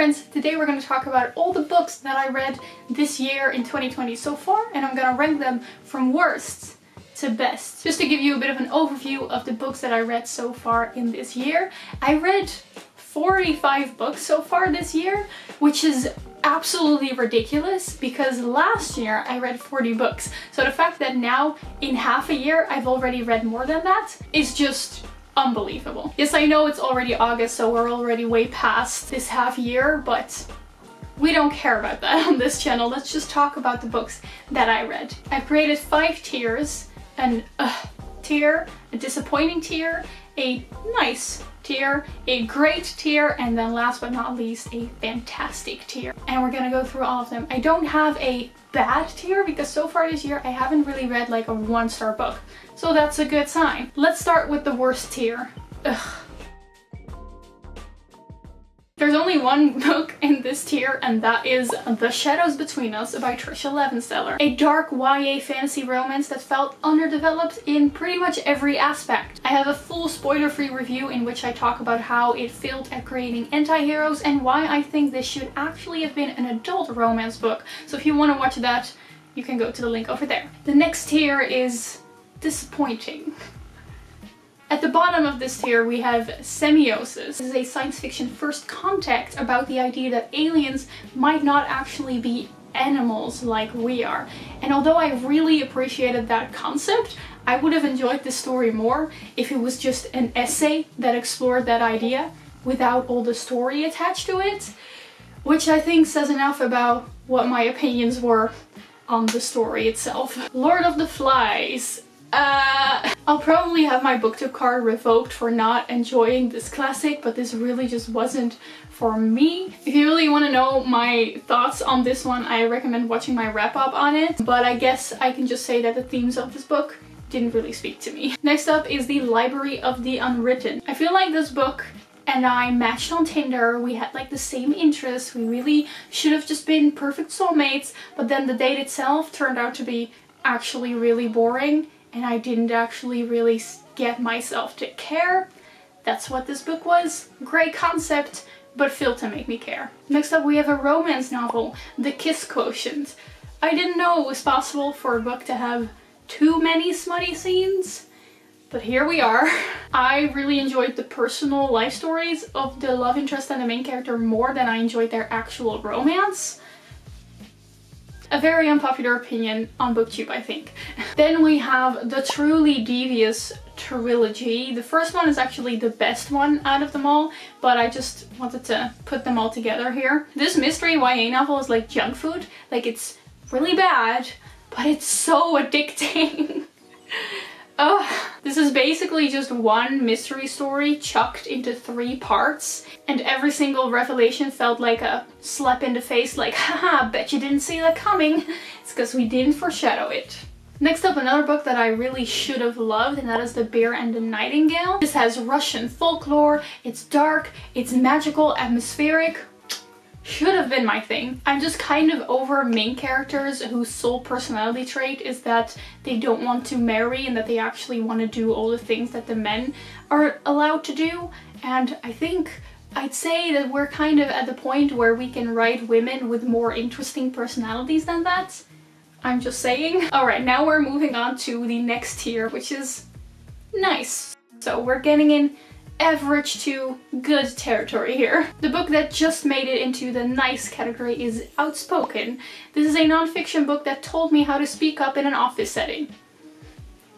friends, today we're going to talk about all the books that I read this year in 2020 so far and I'm going to rank them from worst to best. Just to give you a bit of an overview of the books that I read so far in this year. I read 45 books so far this year, which is absolutely ridiculous because last year I read 40 books. So the fact that now in half a year I've already read more than that is just unbelievable. Yes, I know it's already August, so we're already way past this half year, but we don't care about that on this channel. Let's just talk about the books that I read. I created five tiers, an uh, tier, a disappointing tier, a nice tier, a great tier, and then last but not least, a fantastic tier. And we're gonna go through all of them. I don't have a bad tier because so far this year I haven't really read like a one star book. So that's a good sign. Let's start with the worst tier. Ugh. Only one book in this tier and that is The Shadows Between Us by Tricia Levenseller. A dark YA fantasy romance that felt underdeveloped in pretty much every aspect. I have a full spoiler-free review in which I talk about how it failed at creating anti-heroes and why I think this should actually have been an adult romance book. So if you want to watch that, you can go to the link over there. The next tier is disappointing. At the bottom of this tier we have Semiosis. This is a science fiction first contact about the idea that aliens might not actually be animals like we are. And although I really appreciated that concept, I would have enjoyed this story more if it was just an essay that explored that idea without all the story attached to it, which I think says enough about what my opinions were on the story itself. Lord of the Flies uh, I'll probably have my booktube card revoked for not enjoying this classic, but this really just wasn't for me. If you really want to know my thoughts on this one, I recommend watching my wrap up on it, but I guess I can just say that the themes of this book didn't really speak to me. Next up is The Library of the Unwritten. I feel like this book and I matched on Tinder. We had like the same interests. We really should have just been perfect soulmates, but then the date itself turned out to be actually really boring and I didn't actually really get myself to care. That's what this book was. Great concept, but failed to make me care. Next up we have a romance novel, The Kiss Quotient. I didn't know it was possible for a book to have too many smutty scenes, but here we are. I really enjoyed the personal life stories of the love interest and the main character more than I enjoyed their actual romance a very unpopular opinion on booktube I think. then we have the truly devious trilogy. The first one is actually the best one out of them all, but I just wanted to put them all together here. This mystery YA novel is like junk food, like it's really bad, but it's so addicting. Ugh. This is basically just one mystery story chucked into three parts and every single revelation felt like a slap in the face like haha bet you didn't see that coming. It's because we didn't foreshadow it. Next up, another book that I really should have loved, and that is The Bear and the Nightingale. This has Russian folklore, it's dark, it's magical, atmospheric, should have been my thing. I'm just kind of over main characters whose sole personality trait is that they don't want to marry and that they actually want to do all the things that the men are allowed to do. And I think I'd say that we're kind of at the point where we can write women with more interesting personalities than that. I'm just saying. Alright, now we're moving on to the next tier, which is nice. So we're getting in average to good territory here. The book that just made it into the nice category is Outspoken. This is a non-fiction book that told me how to speak up in an office setting.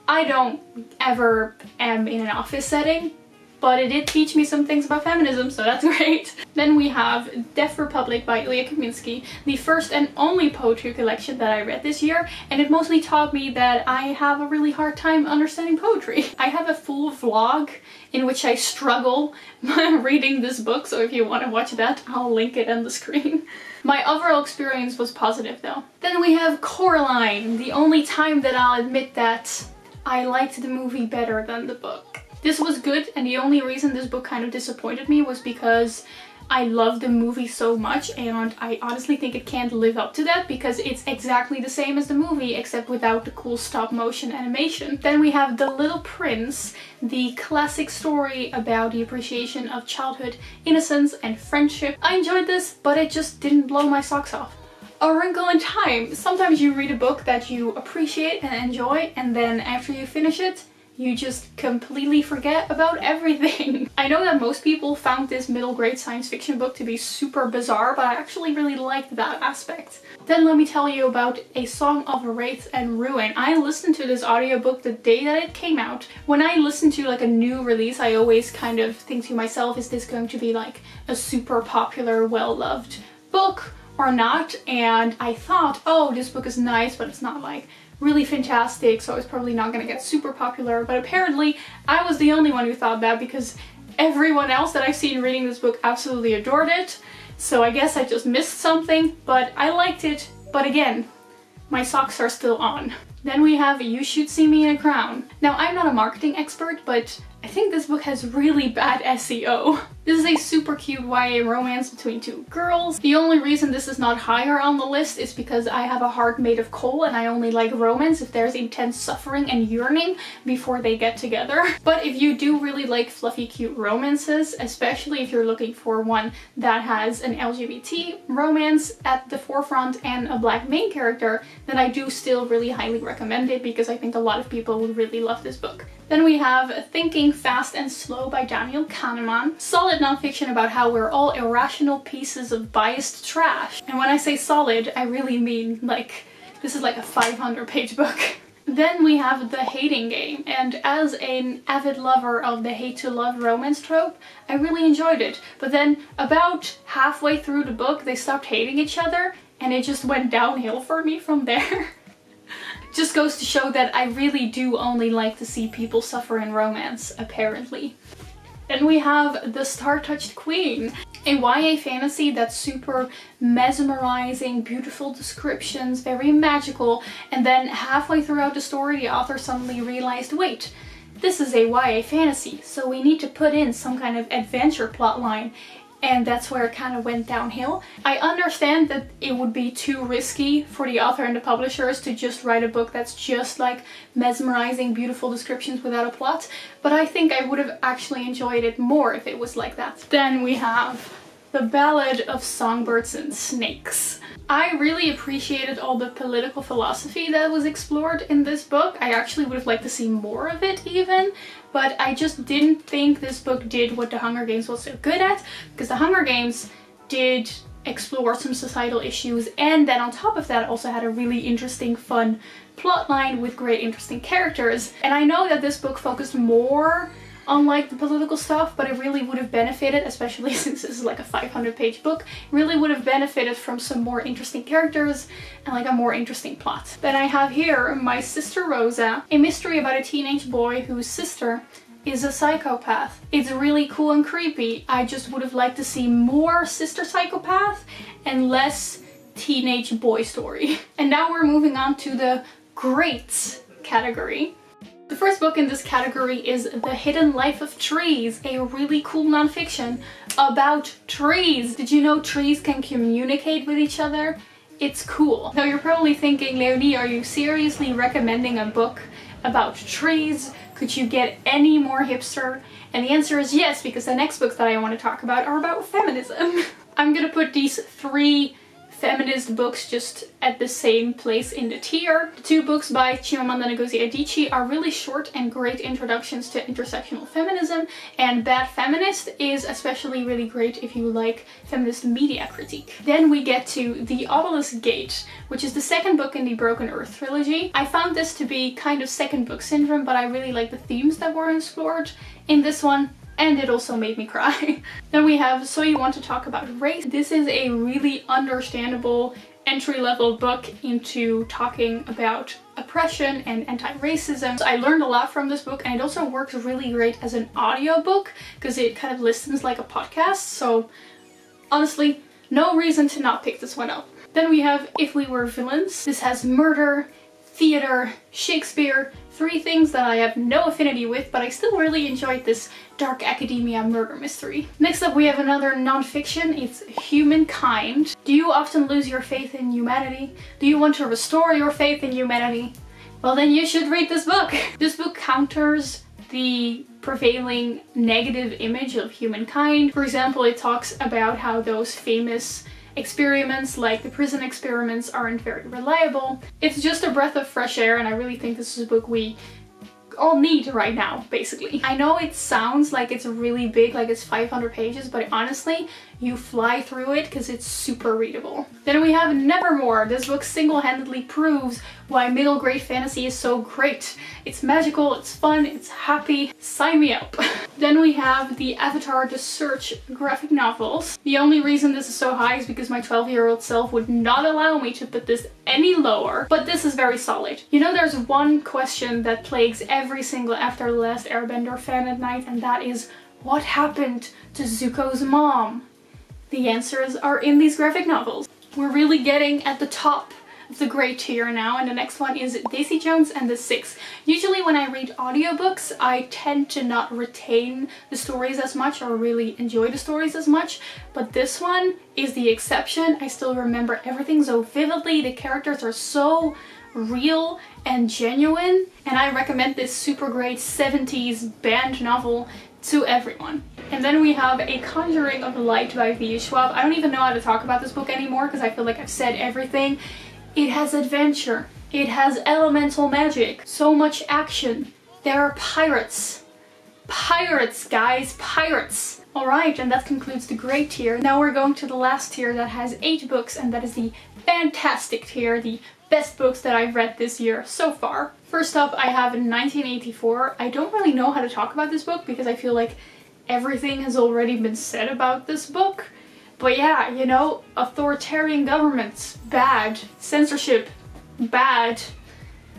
I don't ever am in an office setting, but it did teach me some things about feminism, so that's great. Then we have Deaf Republic by Ilya Kaminsky, the first and only poetry collection that I read this year, and it mostly taught me that I have a really hard time understanding poetry. I have a full vlog in which I struggle reading this book, so if you want to watch that, I'll link it on the screen. My overall experience was positive though. Then we have Coraline, the only time that I'll admit that I liked the movie better than the book. This was good and the only reason this book kind of disappointed me was because I love the movie so much and I honestly think it can't live up to that because it's exactly the same as the movie except without the cool stop motion animation. Then we have The Little Prince, the classic story about the appreciation of childhood innocence and friendship. I enjoyed this but it just didn't blow my socks off. A Wrinkle in Time. Sometimes you read a book that you appreciate and enjoy and then after you finish it, you just completely forget about everything. I know that most people found this middle grade science fiction book to be super bizarre, but I actually really liked that aspect. Then let me tell you about A Song of Wraith and Ruin. I listened to this audiobook the day that it came out. When I listen to like a new release, I always kind of think to myself, is this going to be like a super popular, well-loved book or not? And I thought, oh, this book is nice, but it's not like really fantastic, so it's probably not gonna get super popular, but apparently I was the only one who thought that because everyone else that I've seen reading this book absolutely adored it. So I guess I just missed something, but I liked it. But again, my socks are still on. Then we have You Should See Me in a Crown. Now I'm not a marketing expert, but I think this book has really bad SEO. This is a super cute YA romance between two girls. The only reason this is not higher on the list is because I have a heart made of coal and I only like romance if there's intense suffering and yearning before they get together. But if you do really like fluffy cute romances, especially if you're looking for one that has an LGBT romance at the forefront and a black main character, then I do still really highly recommend it because I think a lot of people would really love this book. Then we have Thinking Fast and Slow by Daniel Kahneman. Solid nonfiction about how we're all irrational pieces of biased trash. And when I say solid, I really mean like, this is like a 500 page book. Then we have The Hating Game, and as an avid lover of the hate to love romance trope, I really enjoyed it. But then about halfway through the book, they stopped hating each other, and it just went downhill for me from there. Just goes to show that I really do only like to see people suffer in romance, apparently. Then we have The Star-Touched Queen, a YA fantasy that's super mesmerizing, beautiful descriptions, very magical, and then halfway throughout the story the author suddenly realized, wait, this is a YA fantasy, so we need to put in some kind of adventure plotline and that's where it kind of went downhill. I understand that it would be too risky for the author and the publishers to just write a book that's just like mesmerizing beautiful descriptions without a plot, but I think I would have actually enjoyed it more if it was like that. Then we have The Ballad of Songbirds and Snakes. I really appreciated all the political philosophy that was explored in this book. I actually would have liked to see more of it even, but I just didn't think this book did what The Hunger Games was so good at, because The Hunger Games did explore some societal issues and then on top of that also had a really interesting fun plotline with great interesting characters and I know that this book focused more unlike the political stuff, but it really would have benefited, especially since this is like a 500 page book, really would have benefited from some more interesting characters and like a more interesting plot. Then I have here My Sister Rosa, a mystery about a teenage boy whose sister is a psychopath. It's really cool and creepy. I just would have liked to see more sister psychopath and less teenage boy story. And now we're moving on to the greats category. The first book in this category is The Hidden Life of Trees, a really cool nonfiction about trees. Did you know trees can communicate with each other? It's cool. Now you're probably thinking, Leonie, are you seriously recommending a book about trees? Could you get any more hipster? And the answer is yes, because the next books that I want to talk about are about feminism. I'm gonna put these three feminist books just at the same place in the tier. The two books by Chimamanda Ngozi Adichie are really short and great introductions to intersectional feminism and Bad Feminist is especially really great if you like feminist media critique. Then we get to The Obelisk Gate, which is the second book in the Broken Earth trilogy. I found this to be kind of second book syndrome, but I really like the themes that were explored in this one and it also made me cry. then we have So You Want to Talk About Race. This is a really understandable entry-level book into talking about oppression and anti-racism. So I learned a lot from this book and it also works really great as an audiobook because it kind of listens like a podcast. So honestly, no reason to not pick this one up. Then we have If We Were Villains. This has murder, theater, Shakespeare, three things that I have no affinity with, but I still really enjoyed this dark academia murder mystery. Next up we have another non-fiction, it's Humankind. Do you often lose your faith in humanity? Do you want to restore your faith in humanity? Well then you should read this book. This book counters the prevailing negative image of humankind. For example, it talks about how those famous experiments like the prison experiments aren't very reliable. It's just a breath of fresh air and I really think this is a book we all need right now, basically. I know it sounds like it's really big, like it's 500 pages, but honestly, you fly through it because it's super readable. Then we have Nevermore. This book single-handedly proves why middle grade fantasy is so great. It's magical, it's fun, it's happy. Sign me up. then we have the Avatar The Search graphic novels. The only reason this is so high is because my 12 year old self would not allow me to put this any lower, but this is very solid. You know there's one question that plagues every single Avatar the Last Airbender fan at night and that is what happened to Zuko's mom? The answers are in these graphic novels. We're really getting at the top of the great tier now and the next one is Daisy Jones and the Six. Usually when I read audiobooks I tend to not retain the stories as much or really enjoy the stories as much but this one is the exception. I still remember everything so vividly, the characters are so real and genuine and I recommend this super great 70s band novel to everyone. And then we have A Conjuring of Light by V. Schwab. I don't even know how to talk about this book anymore because I feel like I've said everything. It has adventure. It has elemental magic. So much action. There are pirates. Pirates, guys, pirates. Alright, and that concludes the great tier. Now we're going to the last tier that has eight books, and that is the fantastic tier, the best books that I've read this year so far. First up, I have 1984. I don't really know how to talk about this book because I feel like everything has already been said about this book. But yeah, you know, authoritarian governments, bad. Censorship, bad.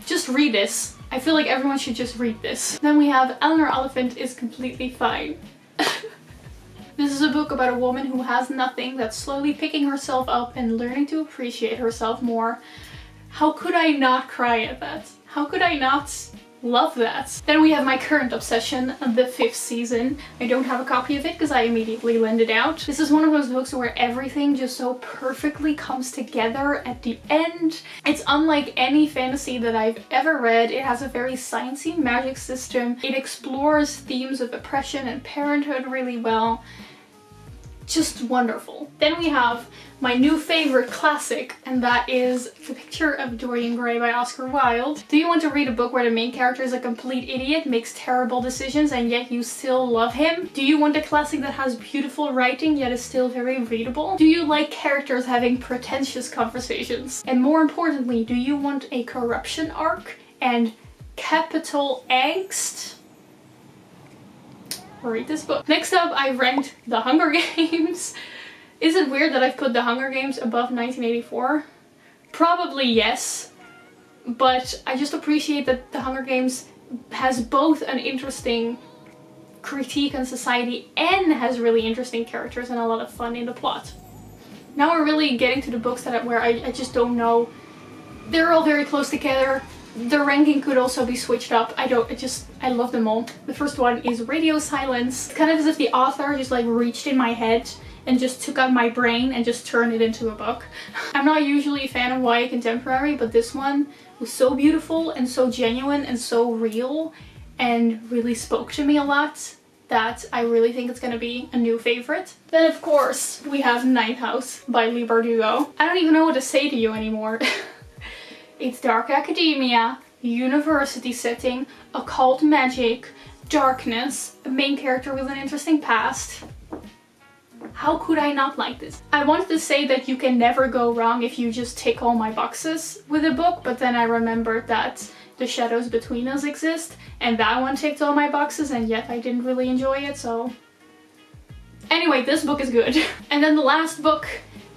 Just read this. I feel like everyone should just read this. Then we have Eleanor Oliphant is completely fine. this is a book about a woman who has nothing that's slowly picking herself up and learning to appreciate herself more. How could I not cry at that? How could I not Love that. Then we have my current obsession, the fifth season. I don't have a copy of it because I immediately lend it out. This is one of those books where everything just so perfectly comes together at the end. It's unlike any fantasy that I've ever read. It has a very sciencey magic system. It explores themes of oppression and parenthood really well just wonderful. Then we have my new favorite classic, and that is The Picture of Dorian Gray by Oscar Wilde. Do you want to read a book where the main character is a complete idiot, makes terrible decisions, and yet you still love him? Do you want a classic that has beautiful writing, yet is still very readable? Do you like characters having pretentious conversations? And more importantly, do you want a corruption arc and capital angst? Read this book. Next up, I ranked The Hunger Games. Is it weird that I've put The Hunger Games above 1984? Probably yes, but I just appreciate that The Hunger Games has both an interesting critique on society and has really interesting characters and a lot of fun in the plot. Now we're really getting to the books that where I, I just don't know. They're all very close together the ranking could also be switched up. I don't, I just, I love them all. The first one is Radio Silence. It's kind of as if the author just like reached in my head and just took out my brain and just turned it into a book. I'm not usually a fan of YA contemporary, but this one was so beautiful and so genuine and so real and really spoke to me a lot that I really think it's gonna be a new favorite. Then of course we have Ninth House by Leigh Bardugo. I don't even know what to say to you anymore. It's dark academia, university setting, occult magic, darkness, a main character with an interesting past. How could I not like this? I wanted to say that you can never go wrong if you just tick all my boxes with a book, but then I remembered that The Shadows Between Us exist, and that one ticked all my boxes, and yet I didn't really enjoy it, so... Anyway, this book is good. and then the last book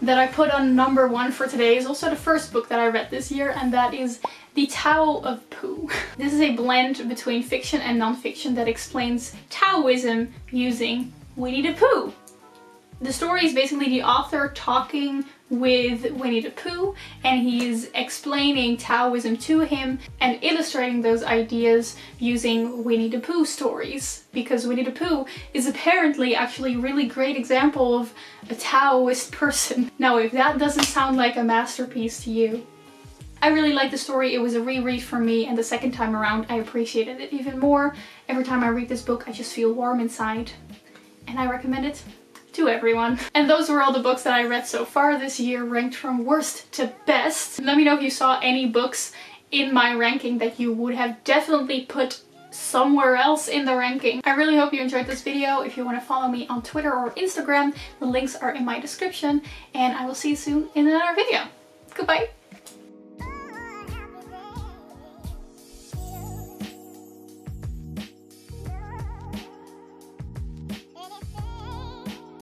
that I put on number one for today is also the first book that I read this year and that is The Tao of Pooh. This is a blend between fiction and non-fiction that explains Taoism using Winnie the Pooh. The story is basically the author talking with Winnie the Pooh and he's explaining Taoism to him and illustrating those ideas using Winnie the Pooh stories because Winnie the Pooh is apparently actually a really great example of a Taoist person. Now if that doesn't sound like a masterpiece to you, I really liked the story, it was a reread for me and the second time around I appreciated it even more. Every time I read this book I just feel warm inside and I recommend it to everyone. And those were all the books that I read so far this year, ranked from worst to best. Let me know if you saw any books in my ranking that you would have definitely put somewhere else in the ranking. I really hope you enjoyed this video. If you want to follow me on Twitter or Instagram, the links are in my description and I will see you soon in another video. Goodbye!